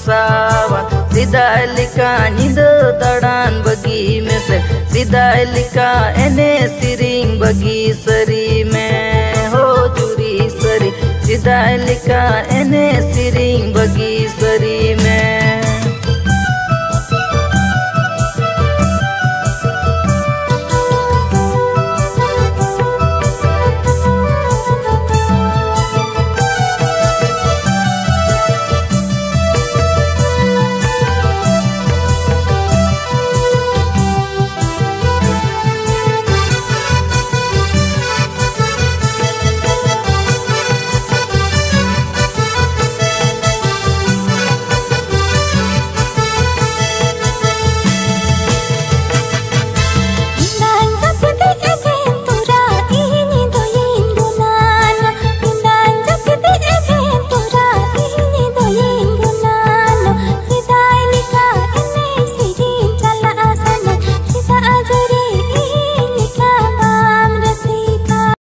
बसावा। सीधा लिखा निद दड़ान बगी में से। सीधा लिखा एने सिरिंग बगी सरी में। हो चूरी सरी। सीधा लिखा एने सिरिंग बगी सरी में।